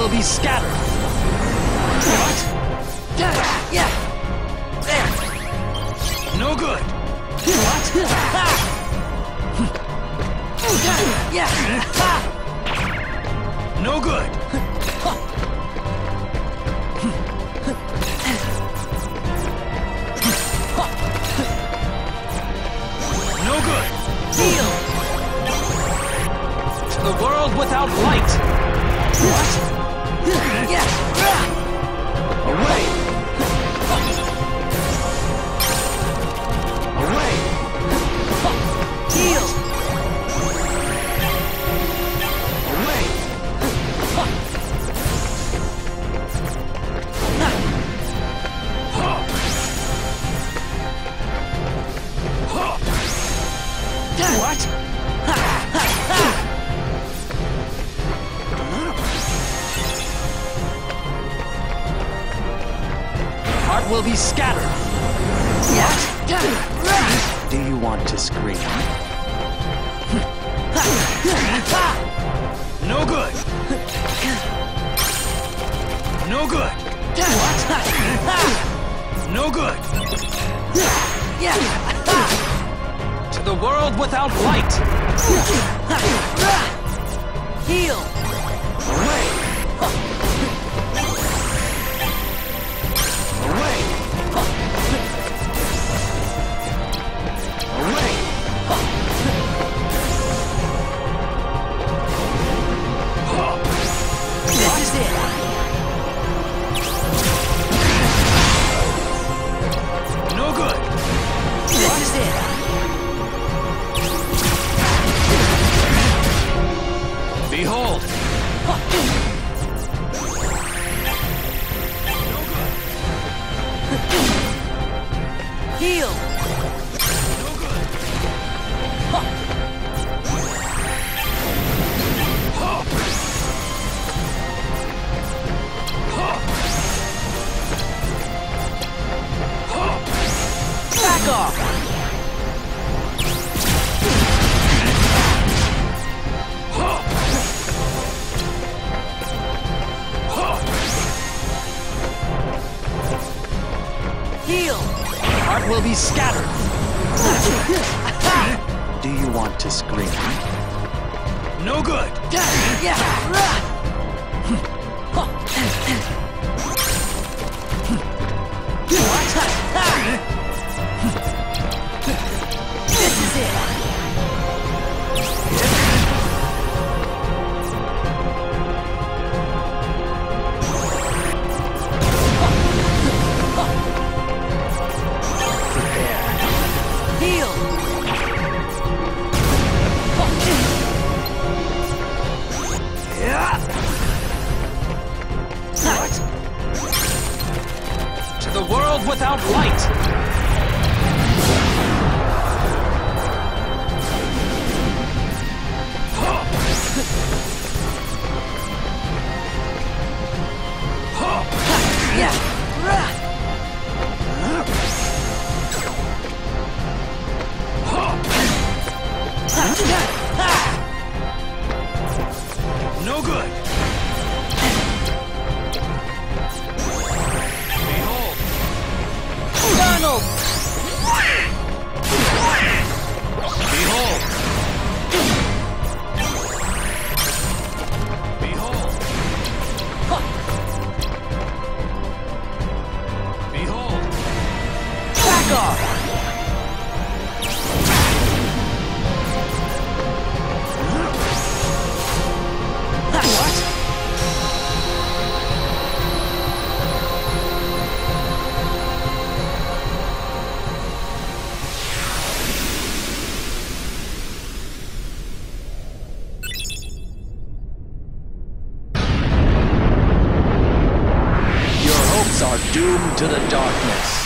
will be scattered. What? Yeah. There. No good. What? Yeah. No good. the world without light! Away. Away. Will be scattered! Do you want to scream? No good. No good. No good. To the world without light! Heal! Away. Back off! Heal! Heart will be scattered! Do you want to scream? No good. This No good. Your hopes are doomed to the darkness.